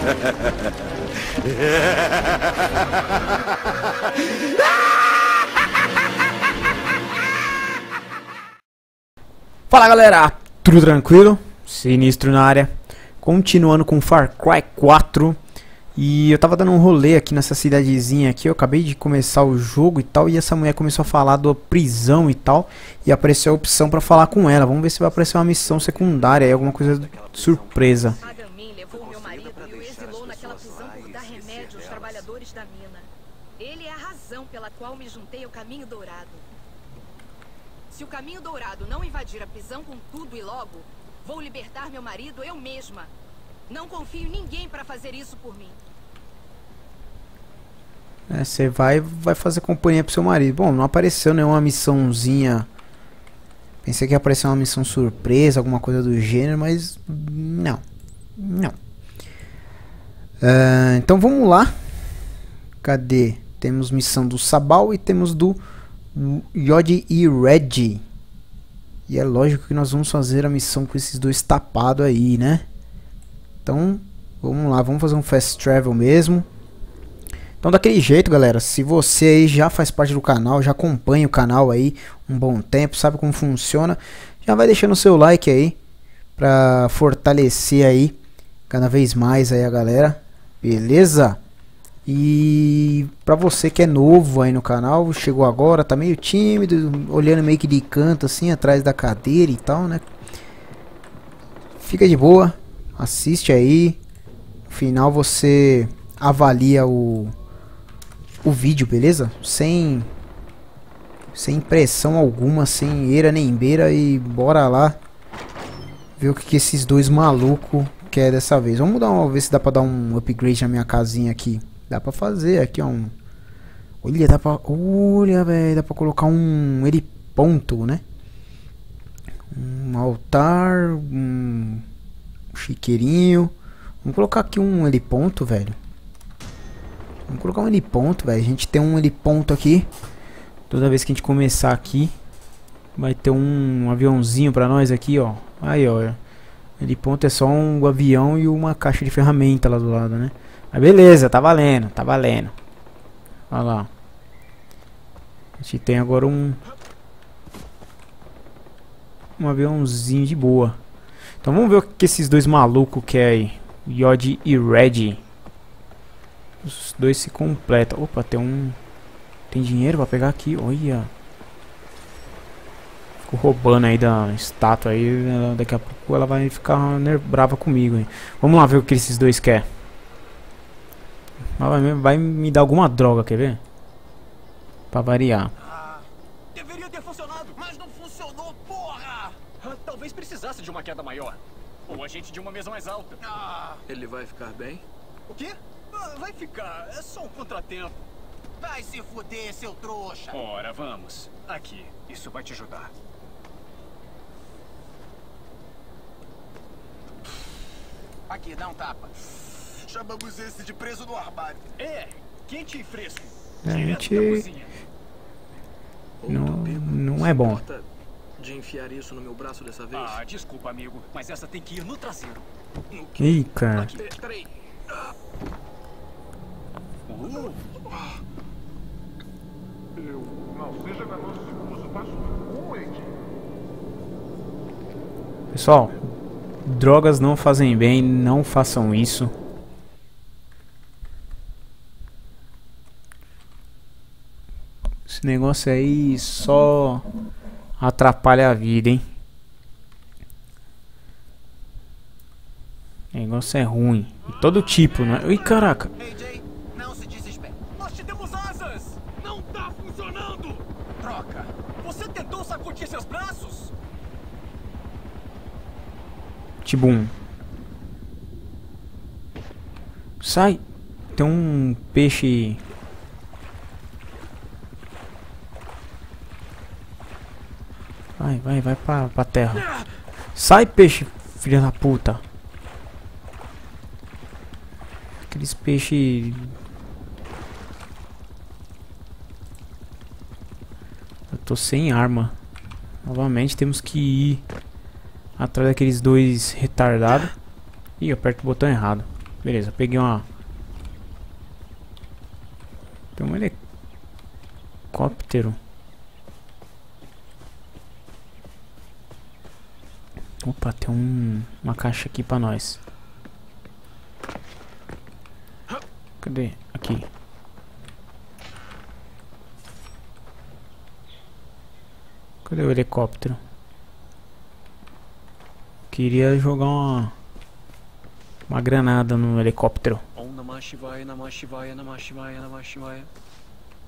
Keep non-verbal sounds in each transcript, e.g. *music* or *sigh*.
*laughs* Fala galera, tudo tranquilo? Sinistro na área. Continuando com Far Cry 4. E eu tava dando um rolê aqui nessa cidadezinha aqui, eu acabei de começar o jogo e tal, e essa mulher começou a falar da prisão e tal, e apareceu a opção pra falar com ela. Vamos ver se vai aparecer uma missão secundária aí, alguma coisa surpresa. Agamin levou meu marido e o exilou naquela prisão por dar remédio aos trabalhadores da mina. Ele é a razão pela qual me juntei ao Caminho Dourado. Se o Caminho Dourado não invadir a prisão com tudo e logo, vou libertar meu marido eu mesma. Não confio em ninguém para fazer isso por mim. É, você vai vai fazer companhia pro seu marido. Bom, não apareceu nenhuma missãozinha. Pensei que ia aparecer uma missão surpresa, alguma coisa do gênero, mas não. Não. Ah, então vamos lá. Cadê? Temos missão do Sabal e temos do Yod e Red. E é lógico que nós vamos fazer a missão com esses dois tapados aí, né? Então, vamos lá, vamos fazer um fast travel mesmo. Então daquele jeito, galera, se você aí já faz parte do canal, já acompanha o canal aí um bom tempo, sabe como funciona, já vai deixando o seu like aí pra fortalecer aí cada vez mais aí a galera, beleza? E pra você que é novo aí no canal, chegou agora, tá meio tímido, olhando meio que de canto assim, atrás da cadeira e tal, né? Fica de boa, assiste aí, no final você avalia o o vídeo, beleza? Sem sem pressão alguma, sem eira nem beira e bora lá ver o que, que esses dois malucos quer dessa vez. Vamos dar uma ver se dá pra dar um upgrade na minha casinha aqui. Dá pra fazer aqui, ó. Um... Olha, dá pra... Olha, velho. Dá pra colocar um heliponto, né? Um altar. Um chiqueirinho. Vamos colocar aqui um heliponto, velho. Vamos colocar um heliponto, velho. A gente tem um heliponto aqui. Toda vez que a gente começar aqui, vai ter um aviãozinho pra nós aqui, ó. Aí, ó. Heliponto é só um avião e uma caixa de ferramenta lá do lado, né? Mas beleza, tá valendo, tá valendo. Olha lá. A gente tem agora um... Um aviãozinho de boa. Então vamos ver o que esses dois malucos querem aí. Yod e Red. Os dois se completam. Opa, tem um... Tem dinheiro pra pegar aqui. Olha. Fico roubando aí da estátua aí. Daqui a pouco ela vai ficar brava comigo. Hein. Vamos lá ver o que esses dois querem. Vai, vai me dar alguma droga, quer ver? Pra variar. Ah, deveria ter funcionado, mas não funcionou, porra! Ah, Talvez precisasse de uma queda maior. Ou a gente de uma mesa mais alta. Ah, Ele vai ficar bem? o quê? Ah, vai ficar, é só um contratempo. Vai se fuder, seu trouxa. Ora, vamos. Aqui, isso vai te ajudar. Aqui, dá um tapa. Chamamos esse de preso no armário. É, quente e fresco. Cozinha. Não- não é bom. De enfiar isso no meu braço dessa vez? Ah, desculpa, amigo, mas essa tem que ir no traseiro. No? Ih, cara. Aqui. Peraí. Uh, Pessoal, drogas não fazem bem, não façam isso. Esse negócio aí só atrapalha a vida, hein? O negócio é ruim. Todo tipo, né? Ui, caraca. Jay, não se desespere. nós te demos asas! Não tá funcionando! Troca. Você tentou sacudir seus braços? Tibum. Sai. Tem um peixe. Vai, vai, vai pra, pra terra. Sai, peixe, filha da puta. Aqueles peixes. Eu tô sem arma. Novamente temos que ir atrás daqueles dois retardados. Ih, aperto o botão errado. Beleza, peguei uma... Tem um helicóptero. Opa, tem um, uma caixa aqui pra nós. Cadê? Aqui. Cadê o helicóptero? Queria jogar uma uma granada no helicóptero. Om Namah Shivaya, Namah Shivaya, Namah Shivaya, Namah Shivaya.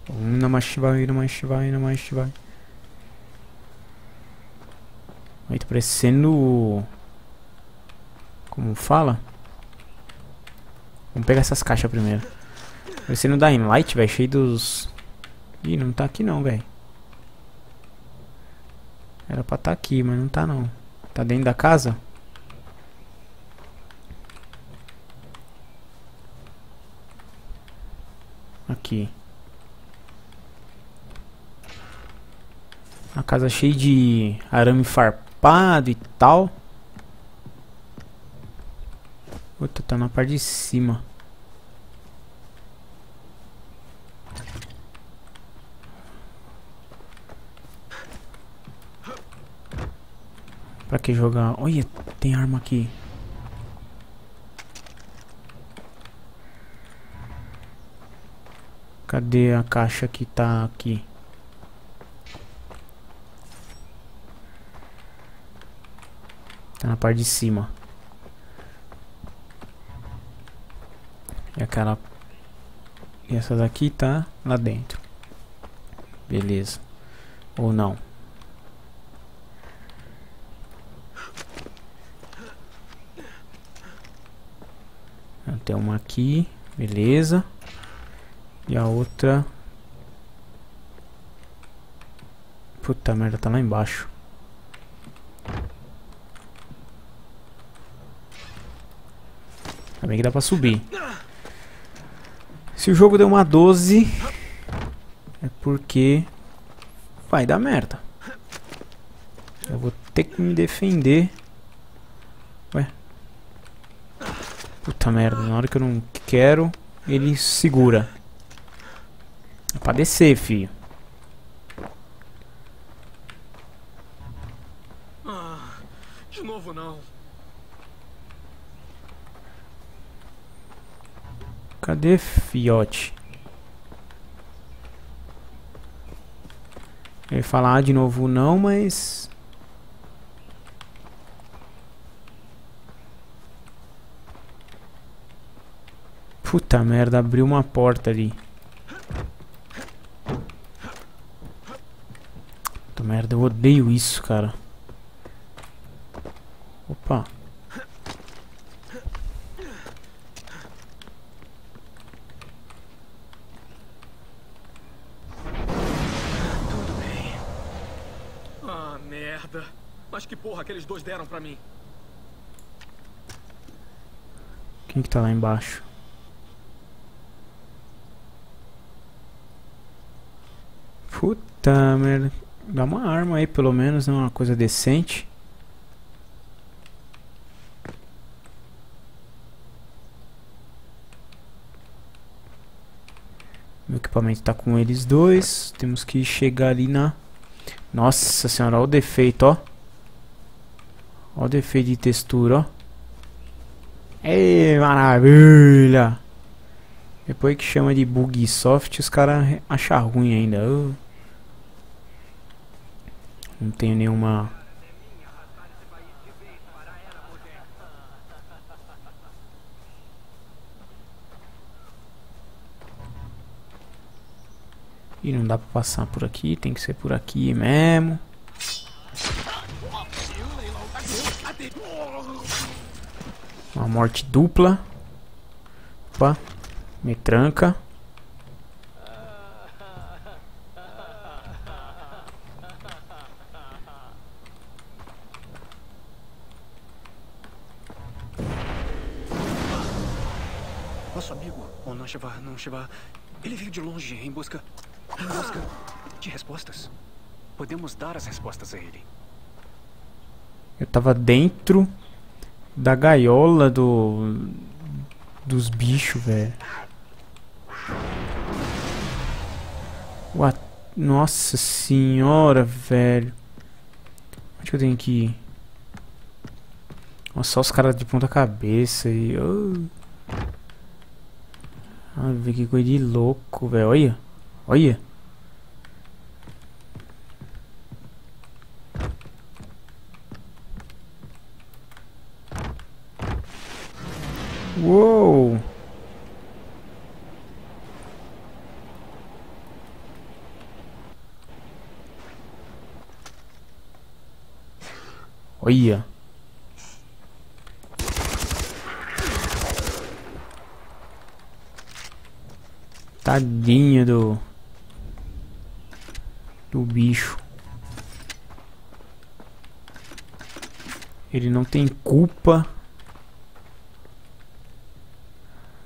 Om Namah Shivaya, Namah Shivaya, Namah Shivaya. Aí tá parecendo... Como fala? Vamos pegar essas caixas primeiro. Parecendo Dying Light, velho, cheio dos... Ih, não tá aqui não, velho. Era pra tá aqui, mas não tá não. Tá dentro da casa? Aqui. A casa cheia de arame farpado e tal. Outra tá na parte de cima. Pra que jogar? Olha, tem arma aqui. Cadê a caixa que tá aqui? Tá na parte de cima. E aquela... E essa daqui tá lá dentro. Beleza. Ou não. Tem uma aqui. Beleza. E a outra... Puta merda, tá lá embaixo. Ainda bem que dá pra subir. Se o jogo deu uma 12... É porque... Vai dar merda. Eu vou ter que me defender. Ué. Puta merda, na hora que eu não quero, ele segura. É pra descer, filho. Ah, de novo não. Cadê fiote? Eu ia falar de novo não, mas... Puta merda, abriu uma porta ali. Puta merda, eu odeio isso, cara. Opa. Tudo bem. Ah, merda. Mas que deram mim? Quem que tá lá embaixo? Puta merda. Dá uma arma aí, pelo menos, né? Uma coisa decente. Meu equipamento tá com eles dois. Temos que chegar ali na... Nossa senhora, olha o defeito, ó. Olha o defeito de textura, ó. Ei, maravilha! Depois que chama de bug soft, os caras acham ruim ainda. Não tenho nenhuma... E não dá pra passar por aqui, tem que ser por aqui mesmo. Uma morte dupla. Opa, me tranca. Nosso amigo, o não Shiva, não Shiva, ele veio de longe em busca. em busca de respostas. Podemos dar as respostas a ele. Eu tava dentro da gaiola do dos bichos, velho. Nossa senhora, velho. Onde que eu tenho que ir? Nossa, só os caras de ponta cabeça e... Oh. Ah, que coisa de louco, velho. Olha. Olha. Uou! Olha! Tadinho do... Do bicho. Ele não tem culpa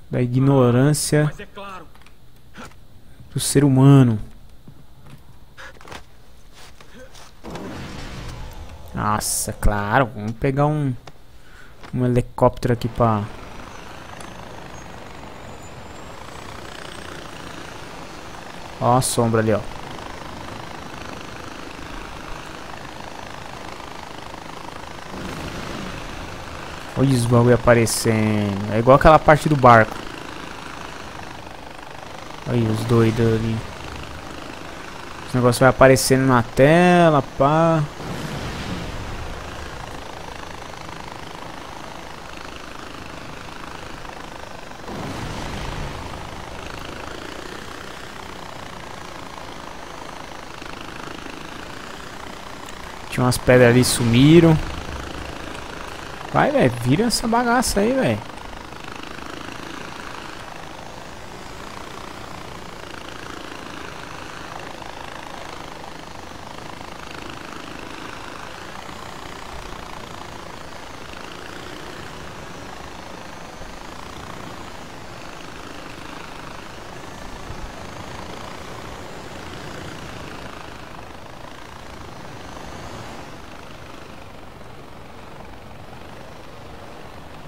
da ignorância do ser humano. Nossa, claro, vamos pegar um um helicóptero aqui pra Ó a sombra ali, ó. Olha os bagulho aparecendo. É igual aquela parte do barco. Olha os doidos ali. Esse negócio vai aparecendo na tela, pá. Tinha umas pedras ali sumiram. Vai, velho, vira essa bagaça aí, velho.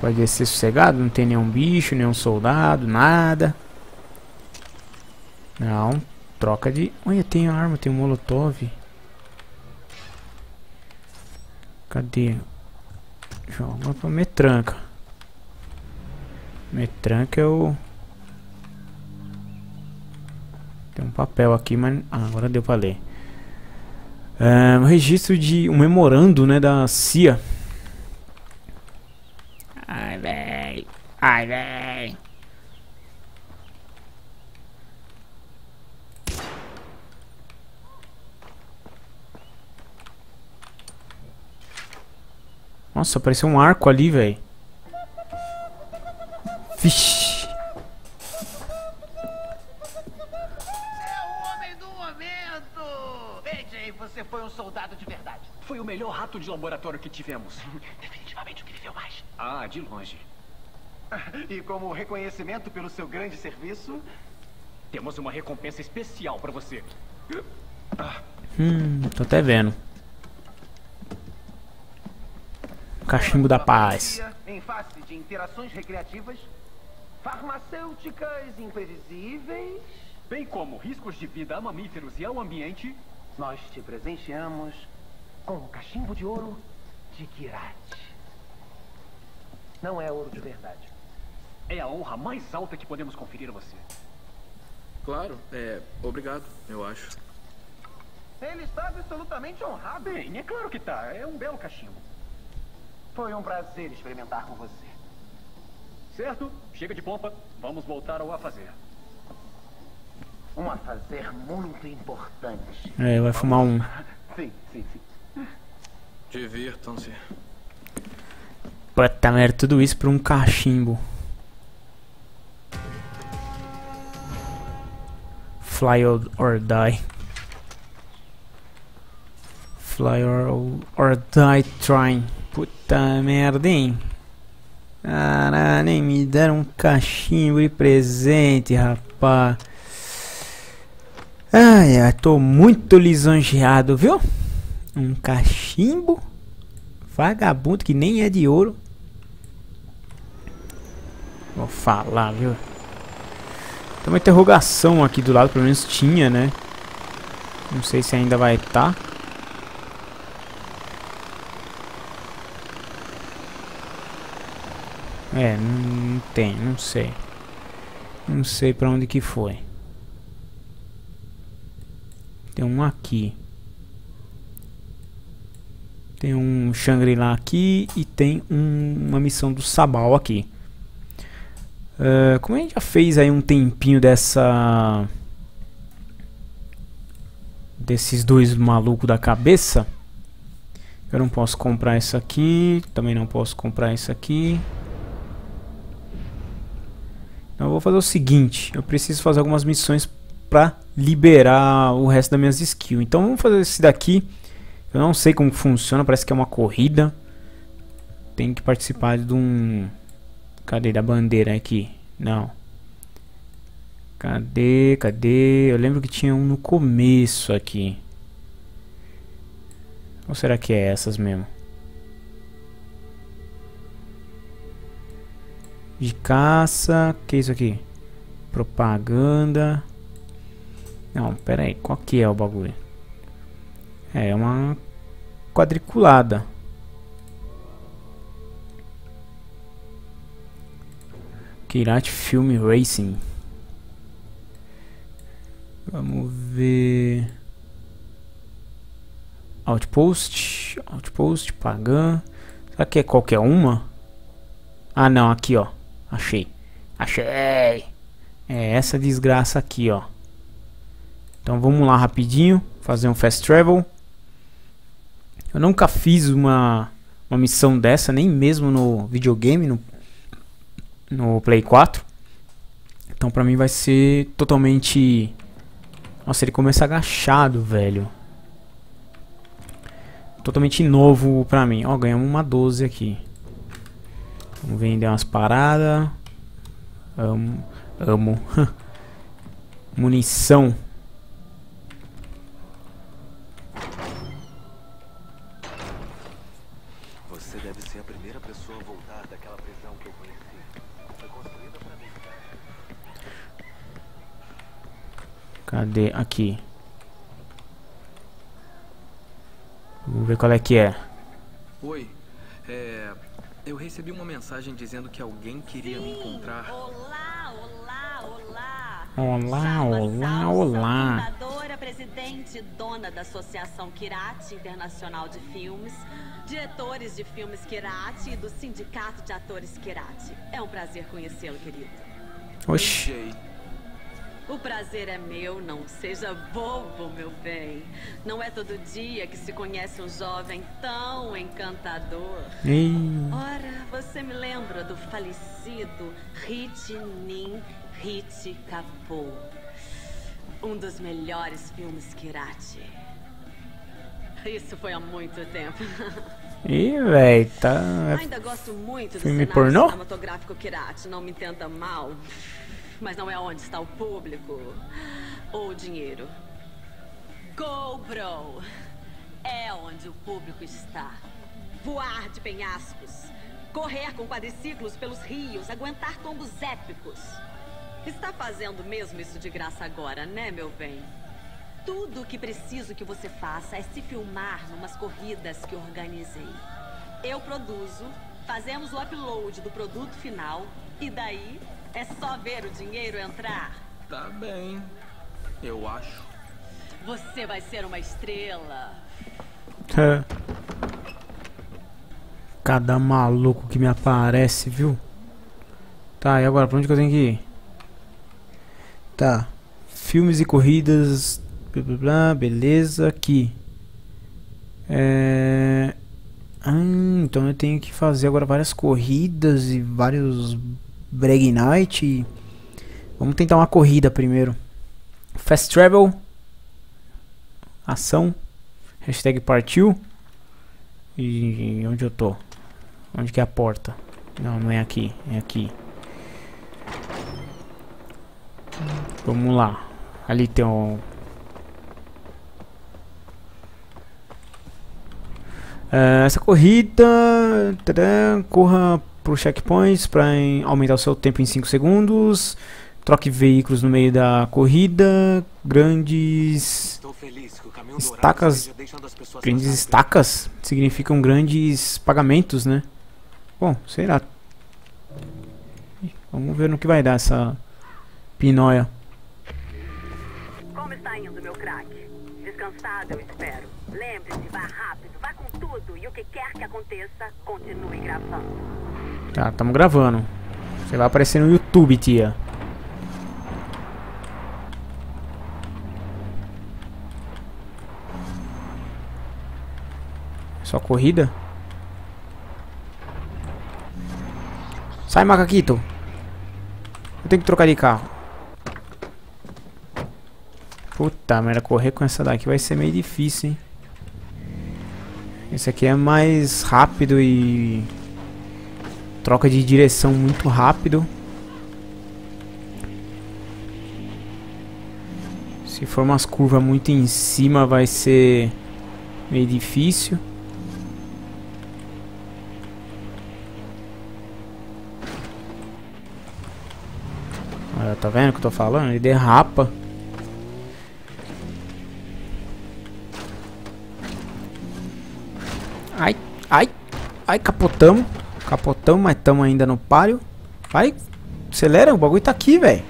Pode descer sossegado, não tem nenhum bicho, nenhum soldado, nada. Não, troca de... Olha, tem arma, tem um molotov. Cadê? Joga pra metranca. Metranca é o... Tem um papel aqui, mas... Ah, agora deu pra ler. É, um registro de... Um memorando, né, da CIA. Ai, véi. Ai, véi. Nossa, apareceu um arco ali, véi. Vixe. É o homem do momento! AJ, você foi um soldado de verdade. Foi o melhor rato de laboratório que tivemos. *laughs* Definitivamente o que viveu mais. Ah, de longe. *laughs* E como reconhecimento pelo seu grande serviço, Temos uma recompensa especial pra você. Hum, tô até vendo. Cachimbo da paz. Em face de interações recreativas, farmacêuticas imprevisíveis, Bem como riscos de vida a mamíferos e ao ambiente, nós te presenteamos com o cachimbo de ouro de Kirat. Não é ouro de verdade. É a honra mais alta que podemos conferir a você. Claro, é. Obrigado, eu acho. Ele está absolutamente honrado. Bem, é claro que tá. É um belo cachimbo. Foi um prazer experimentar com você. Certo? Chega de pompa. Vamos voltar ao a fazer. Um afazer muito importante. É, vai fumar um. Sim, sim, sim. Divirtam-se. Puta merda, tudo isso por um cachimbo. Fly or, or die. Fly or, or die trying. Puta merda, hein? Caralho, nem me deram um cachimbo de presente, rapaz. Ai, ai, tô muito lisonjeado, viu? Um cachimbo vagabundo que nem é de ouro. Vou falar, viu? Tem uma interrogação aqui do lado, pelo menos tinha, né? Não sei se ainda vai estar. Tá. É, não tem, não sei. Não sei pra onde que foi. Tem um aqui. Tem um Shangri-La aqui e tem um, uma missão do Sabal aqui. Uh, como a gente já fez aí um tempinho dessa... Desses dois malucos da cabeça. Eu não posso comprar isso aqui. Também não posso comprar isso aqui. Então eu vou fazer o seguinte. Eu preciso fazer algumas missões para liberar o resto das minhas skills. Então vamos fazer esse daqui. Eu não sei como funciona, parece que é uma corrida. Tem que participar de um... Cadê? Da bandeira aqui. Não. Cadê? Cadê? Eu lembro que tinha um no começo aqui. Ou será que é essas mesmo? De caça. que é isso aqui? Propaganda. Não, pera aí. Qual que é o bagulho? É uma quadriculada. Kirate Film Racing. Vamos ver. Outpost. Outpost, Pagan. Será que é qualquer uma? Ah, não, aqui, ó. Achei. Achei. É essa desgraça aqui, ó. Então vamos lá rapidinho. Fazer um fast travel. Eu nunca fiz uma, uma missão dessa, nem mesmo no videogame, no, no Play 4. Então pra mim vai ser totalmente... Nossa, ele começa agachado, velho. Totalmente novo pra mim. Ó, ganhamos uma 12 aqui. Vamos vender umas paradas. Amo. Amo. *laughs* Munição. Cadê? Aqui. Vamos ver qual é que é. Oi. É, eu recebi uma mensagem dizendo que alguém queria Sim. me encontrar. Olá, olá, olá. Olá, olá, olá. Fundadora, presidente, dona da Associação Kirati Internacional de Filmes, diretores de filmes Kirati e do Sindicato de Atores Kirati. É um prazer conhecê-lo, querido. Oxi. O prazer é meu, não seja bobo, meu bem. Não é todo dia que se conhece um jovem tão encantador. Ei. Ora, você me lembra do falecido Hit Nin Hit Kapo. Um dos melhores filmes Kirati. Isso foi há muito tempo. *laughs* Ih, véi, tá... Ainda gosto muito do Filme pornô? cinematográfico Kirati, não me entenda mal. Mas não é onde está o público ou o dinheiro. GoPro é onde o público está. Voar de penhascos, correr com quadriciclos pelos rios, aguentar tombos épicos. Está fazendo mesmo isso de graça agora, né, meu bem? Tudo o que preciso que você faça é se filmar numas corridas que organizei. Eu produzo, fazemos o upload do produto final e daí é só ver o dinheiro entrar. Tá bem. Eu acho. Você vai ser uma estrela. É. Cada maluco que me aparece, viu? Tá, e agora? Pra onde que eu tenho que ir? Tá. Filmes e corridas. Blá, blá, blá, beleza, aqui. É... Ah, então eu tenho que fazer agora várias corridas e vários Brag Night. Vamos tentar uma corrida primeiro. Fast Travel. Ação. Hashtag partiu. E onde eu tô? Onde que é a porta? Não, não é aqui. É aqui. Vamos lá. Ali tem um... Uh, essa corrida... Tadã, corra por checkpoints para aumentar o seu tempo em 5 segundos. Troque veículos no meio da corrida. Grandes estacas. Grandes estacas significam grandes pagamentos, né? Bom, será. Vamos ver no que vai dar essa pinóia. Como está indo, meu craque? Descansado, eu espero. Lembre-se, vá rápido, vá com tudo. E o que quer que aconteça, continue gravando. Tá, estamos gravando. Você vai aparecer no YouTube, tia. Só corrida? Sai, macaquito. Eu tenho que trocar de carro. Puta merda, correr com essa daqui vai ser meio difícil, hein? Esse aqui é mais rápido e... Troca de direção muito rápido. Se for umas curvas muito em cima vai ser meio difícil. Olha, tá vendo o que eu tô falando? Ele derrapa. Ai, ai, ai, capotamos. Capotamos, mas estamos ainda no páreo. Vai, acelera, o bagulho tá aqui, velho.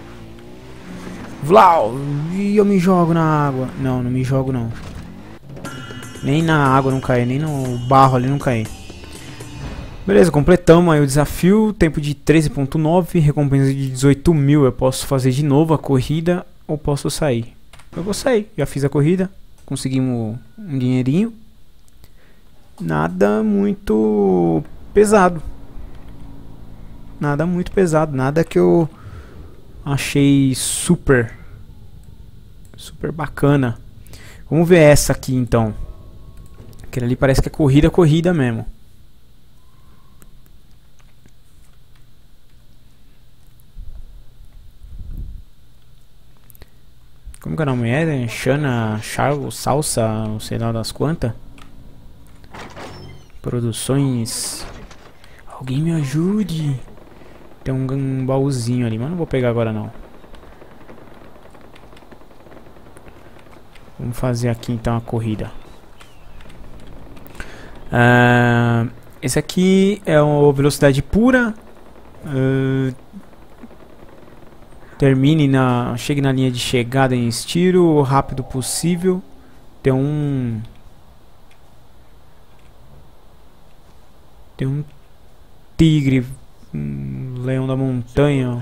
Vlau! E eu me jogo na água. Não, não me jogo não. Nem na água não caí, nem no barro ali não caí. Beleza, completamos aí o desafio. Tempo de 13.9, recompensa de 18 mil. Eu posso fazer de novo a corrida ou posso sair. Eu vou sair, já fiz a corrida. Conseguimos um dinheirinho. Nada muito pesado. Nada muito pesado, nada que eu achei super super bacana. Vamos ver essa aqui então. Aquele ali parece que é corrida, corrida mesmo. Como que é o nome? É Shana, Charles, Salsa, não sei lá das quantas. Produções. Alguém me ajude. Tem um, um baúzinho ali, mas não vou pegar agora não. Vamos fazer aqui então a corrida. Uh, esse aqui é o velocidade pura. Uh, termine na, chegue na linha de chegada em estilo o rápido possível. Tem um Tem um tigre, um leão da montanha.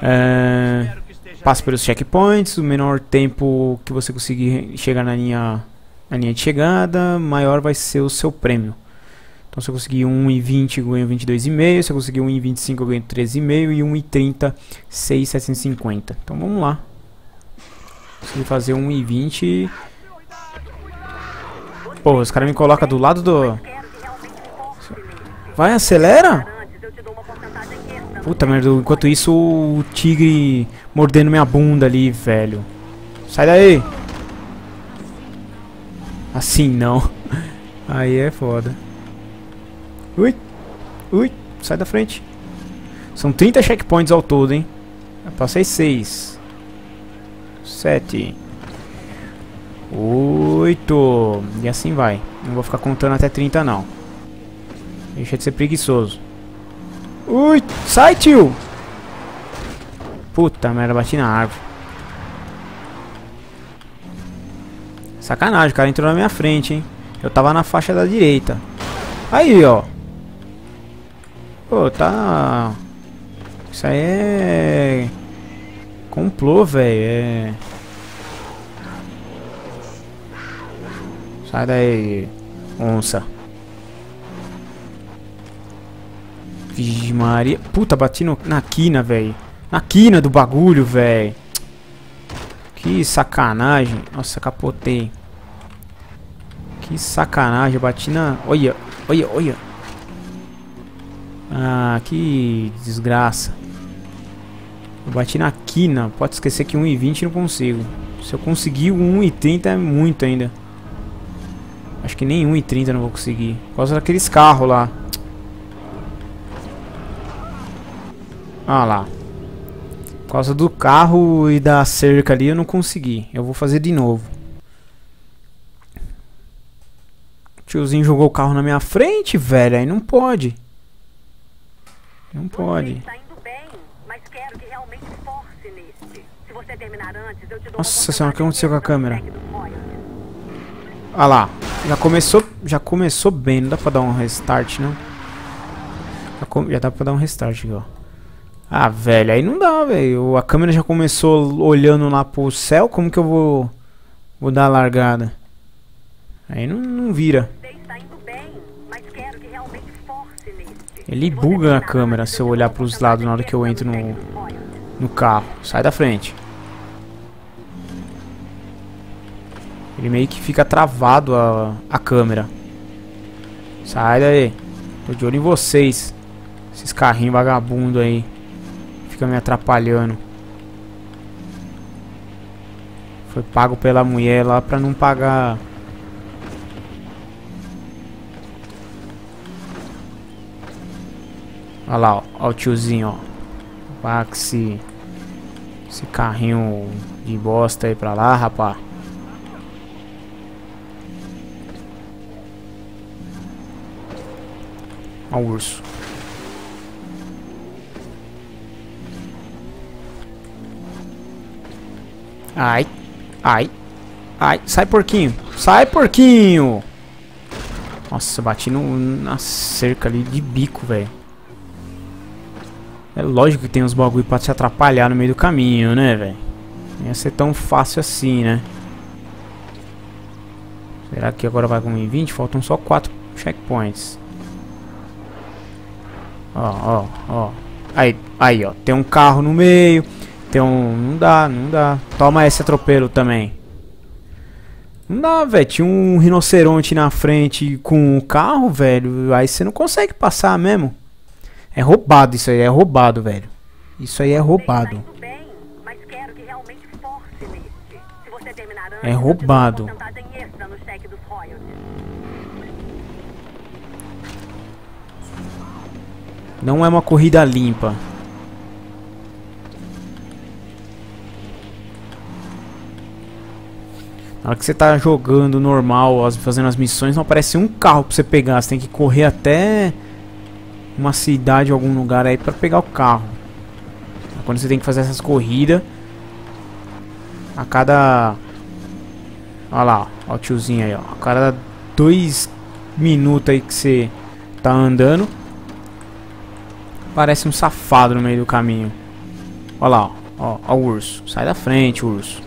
É, passe pelos checkpoints, o menor tempo que você conseguir chegar na linha, na linha de chegada, maior vai ser o seu prêmio. Então se eu conseguir 1,20 eu ganho 22,5, se eu conseguir 1,25 eu ganho 13,5 e 1,30 6,750. Então vamos lá. Consegui fazer 1,20 Pô, os caras me colocam do lado do... Vai, acelera! Puta merda, enquanto isso o tigre mordendo minha bunda ali, velho. Sai daí! Assim não. *laughs* Aí é foda. Ui! Ui! Sai da frente. São 30 checkpoints ao todo, hein? Eu passei 6. 7. Oito. E assim vai. Não vou ficar contando até 30 não. Deixa de ser preguiçoso. Ui, sai tio. Puta merda, bati na árvore. Sacanagem, o cara entrou na minha frente, hein. Eu tava na faixa da direita. Aí, ó. Pô, tá... Isso aí é... Complô, velho. É... Sai daí, onça. Vixe Maria. Puta, bati no, na quina, velho. Na quina do bagulho, velho. Que sacanagem. Nossa, capotei. Que sacanagem. bati na... Olha, olha, olha. Ah, que desgraça. Eu bati na quina. Pode esquecer que 1,20 não consigo. Se eu conseguir 1,30 é muito ainda. Acho que nem 1,30 não vou conseguir. Por causa daqueles carros lá. Ah lá. Por causa do carro e da cerca ali eu não consegui. Eu vou fazer de novo. O tiozinho jogou o carro na minha frente, velho. Aí não pode. Não pode. Nossa senhora, o que aconteceu com a câmera? Ah lá. Já começou, já começou bem. Não dá pra dar um restart, não? Já, já dá pra dar um restart aqui, ó. Ah, velho, aí não dá, velho. A câmera já começou olhando lá pro céu. Como que eu vou, vou dar a largada? Aí não, não vira. Ele buga a câmera se eu olhar pros lados na hora que eu entro no no carro. Sai da frente. Ele meio que fica travado a, a câmera. Sai daí. Tô de olho em vocês. Esses carrinhos vagabundo aí. Fica me atrapalhando. Foi pago pela mulher lá pra não pagar. Olha lá, ó, ó o tiozinho, ó. Esse, esse carrinho de bosta aí pra lá, rapá. Ó o urso. Ai, ai, ai, sai porquinho, sai porquinho. Nossa, bati no, na cerca ali de bico, velho. É lógico que tem uns bagulho pra te atrapalhar no meio do caminho, né, velho? Não ia ser tão fácil assim, né? Será que agora vai com 1,20? Faltam só 4 checkpoints. Ó, ó, ó. Aí, aí, ó. Tem um carro no meio. Um... Não dá, não dá. Toma esse atropelo também. Não dá, velho. Tinha um rinoceronte na frente com o carro, velho. Aí você não consegue passar mesmo. É roubado isso aí, é roubado, velho. Isso aí é roubado. Terminar antes, É roubado. royalties. Não é uma corrida limpa. Na hora que você tá jogando normal, fazendo as missões, não aparece um carro pra você pegar. Você tem que correr até uma cidade, algum lugar aí pra pegar o carro. Quando você tem que fazer essas corridas, a cada. Olha lá, ó o tiozinho aí, ó. A cada dois minutos aí que você tá andando, Parece um safado no meio do caminho. Olha lá, ó. Ó, ó o urso. Sai da frente, urso.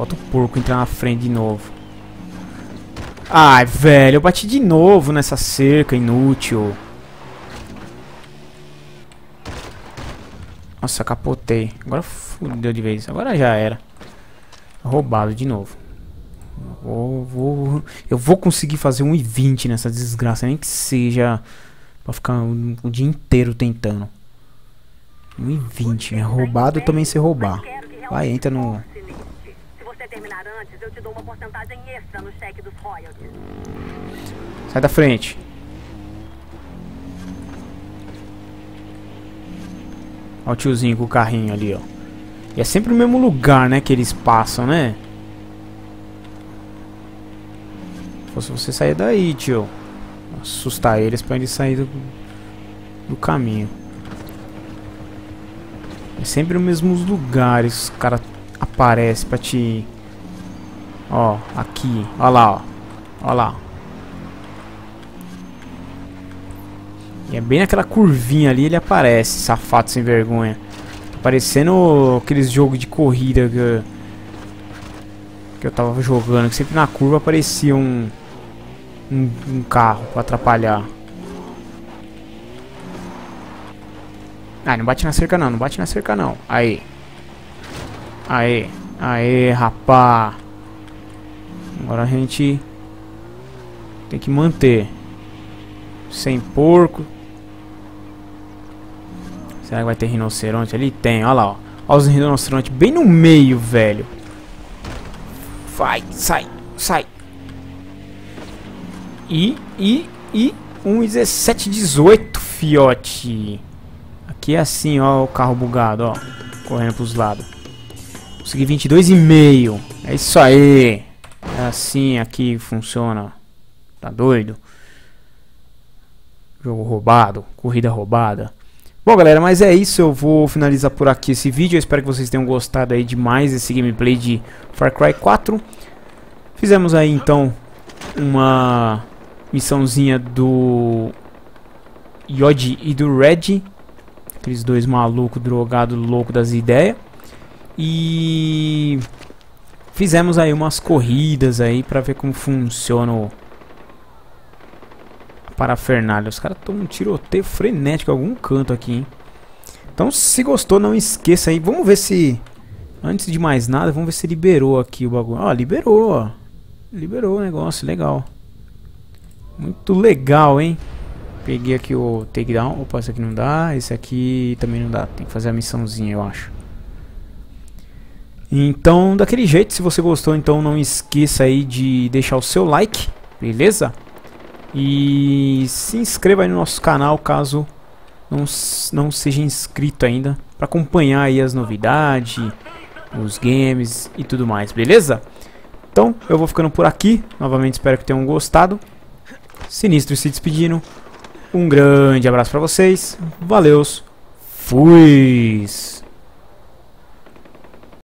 Falta o porco entrar na frente de novo. Ai, velho, eu bati de novo nessa cerca inútil. Nossa, capotei. Agora fudeu de vez. Agora já era. Roubado de novo. Vou, vou, eu vou conseguir fazer 1,20 nessa desgraça, nem que seja pra ficar o, o dia inteiro tentando. 1,20, é roubado eu também sei roubar. Vai, entra no. Você terminar antes, eu te dou uma porcentagem extra no cheque dos royalties. Sai da frente. Olha o tiozinho com o carrinho ali, ó. E é sempre o mesmo lugar, né, que eles passam, né? Se fosse você sair daí, tio. Assustar eles pra eles saírem do, do caminho. É sempre os mesmos lugares os caras aparecem pra te... Ó, aqui. Ó lá, ó. Ó lá. E é bem naquela curvinha ali ele aparece, safado sem vergonha. Tá parecendo aqueles jogos de corrida que eu, que eu tava jogando, que sempre na curva aparecia um, um, um carro pra atrapalhar. Ah, não bate na cerca não, não bate na cerca não. Aí. Aí. Aí, rapá. Agora a gente tem que manter. Sem porco. Será que vai ter rinoceronte ali? Tem, olha lá, ó. Olha os rinocerontes bem no meio, velho. Vai, sai, sai. E, e, e... Um 1718, fiote. Aqui é assim, ó, o carro bugado, ó. Correndo pros lados. Consegui 22,5. É isso aí. É assim aqui funciona. Tá doido? Jogo roubado, corrida roubada. Bom, galera, mas é isso. Eu vou finalizar por aqui esse vídeo. Eu espero que vocês tenham gostado aí demais desse gameplay de Far Cry 4. Fizemos aí, então, uma missãozinha do Yodi e do Red. Aqueles dois malucos, drogados, loucos das ideias. E fizemos aí umas corridas aí pra ver como funciona o parafernália. Os caras estão um tiroteio frenético em algum canto aqui, hein? Então, se gostou, não esqueça aí. Vamos ver se... Antes de mais nada, vamos ver se liberou aqui o bagulho. Ó, liberou, ó. Liberou o negócio, legal. Muito legal, hein? Peguei aqui o takedown. Opa, esse aqui não dá. Esse aqui também não dá. Tem que fazer a missãozinha, eu acho. Então, daquele jeito, se você gostou, então não esqueça aí de deixar o seu like, beleza? E se inscreva aí no nosso canal caso não, não seja inscrito ainda para acompanhar aí as novidades, os games e tudo mais, beleza? Então eu vou ficando por aqui, novamente espero que tenham gostado. Sinistro se despedindo. Um grande abraço para vocês. Valeus. Fui.